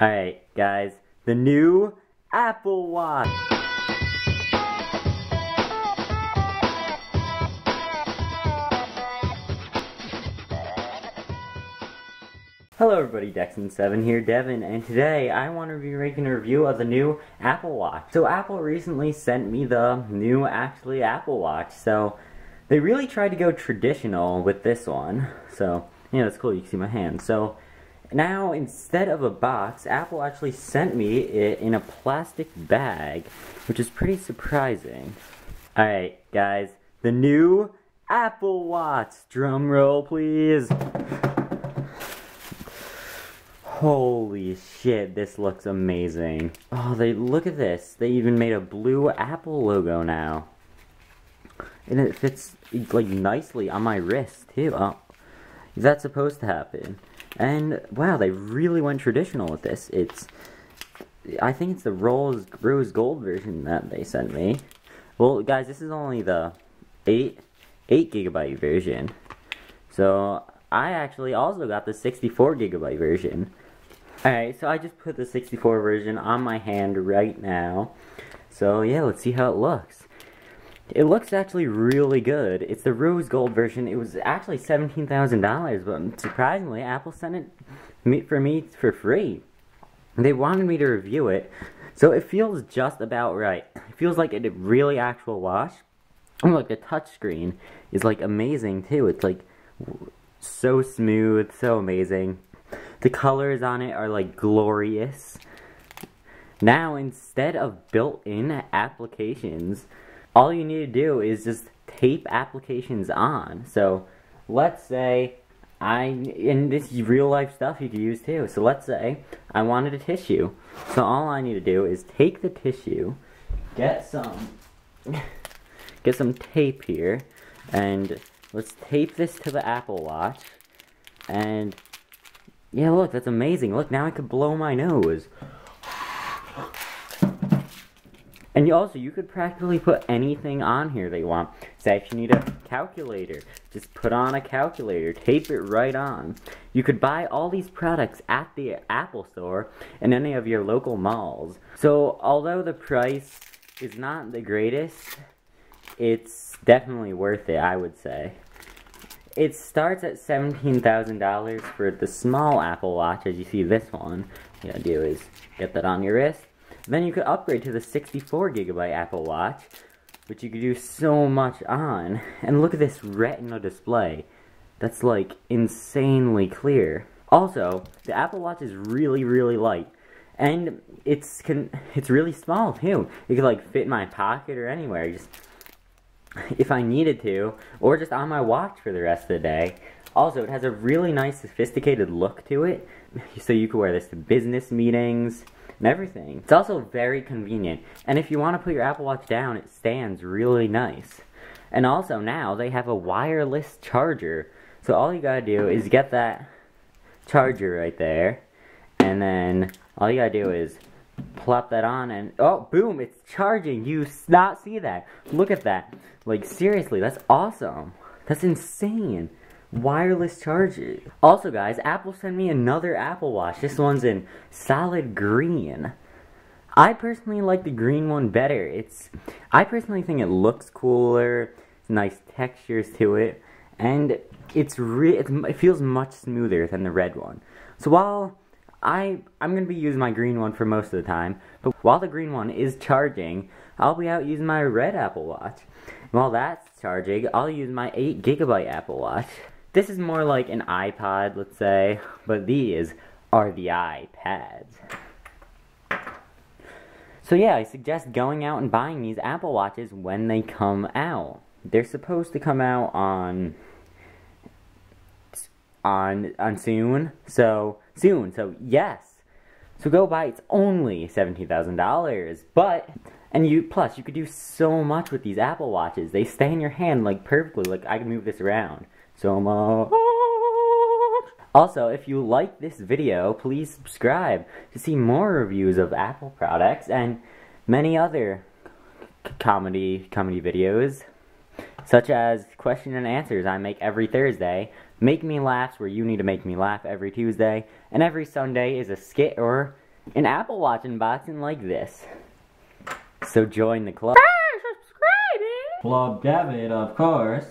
Alright, guys, the new Apple Watch. Hello everybody, Dexon7 here, Devin, and today I want to be making a review of the new Apple Watch. So Apple recently sent me the new, actually, Apple Watch, so they really tried to go traditional with this one. So, yeah, that's cool, you can see my hand. So, now, instead of a box, Apple actually sent me it in a plastic bag, which is pretty surprising. Alright, guys, the new Apple Watch. Drum roll, please. Holy shit, this looks amazing. Oh, they look at this. They even made a blue Apple logo now. And it fits like nicely on my wrist too. Oh, is that supposed to happen? And wow, they really went traditional with this. It's I think it's the rose rose gold version that they sent me. Well, guys, this is only the 8 8 gigabyte version. So, I actually also got the 64 gigabyte version. Alright, so I just put the 64 version on my hand right now. So yeah, let's see how it looks. It looks actually really good. It's the rose gold version. It was actually $17,000, but surprisingly, Apple sent it for me for free. They wanted me to review it, so it feels just about right. It feels like a really actual watch. And like the touchscreen is like amazing too. It's like so smooth, so amazing. The colors on it are like glorious. Now, instead of built-in applications, all you need to do is just tape applications on. So, let's say I, and this is real life stuff you can use too. So let's say I wanted a tissue. So all I need to do is take the tissue, get some, get some tape here, and let's tape this to the Apple Watch, and yeah, look, that's amazing. Look, now I can blow my nose. And you also, you could practically put anything on here that you want. Say if you need a calculator, just put on a calculator, tape it right on. You could buy all these products at the Apple Store and any of your local malls. So, although the price is not the greatest, it's definitely worth it, I would say. It starts at $17,000 for the small Apple Watch, as you see this one. The idea is get that on your wrist. Then you could upgrade to the 64 gigabyte Apple Watch, which you could do so much on. And look at this retina display. That's like insanely clear. Also, the Apple Watch is really, really light. And it's can it's really small too. It could like fit in my pocket or anywhere. Just if I needed to, or just on my watch for the rest of the day. Also, it has a really nice sophisticated look to it, so you could wear this to business meetings and everything. It's also very convenient, and if you want to put your Apple Watch down, it stands really nice. And also now, they have a wireless charger, so all you gotta do is get that charger right there, and then all you gotta do is plop that on and oh boom it's charging. You not see that. Look at that. Like seriously that's awesome. That's insane wireless charger. Also guys apple sent me another apple watch. This one's in solid green. I personally like the green one better. It's i personally think it looks cooler. Nice textures to it. And it's re it feels much smoother than the red one. So while I, I'm going to be using my green one for most of the time, but while the green one is charging, I'll be out using my red Apple Watch. while that's charging, I'll use my 8 gigabyte Apple Watch. This is more like an iPod, let's say, but these are the iPads. So yeah, I suggest going out and buying these Apple Watches when they come out. They're supposed to come out on on on soon. So soon. So yes. So go buy. It's only seventeen thousand dollars, but and you plus you could do so much with these Apple Watches. They stay in your hand like perfectly. Like I can move this around so much. Also, if you like this video, please subscribe to see more reviews of Apple products and many other comedy comedy videos, such as question and answers I make every Thursday Make Me Laughs, where you need to make me laugh every Tuesday, and every Sunday is a skit or an Apple Watch unboxing like this. So join the club. subscribing. Club Devon, of course.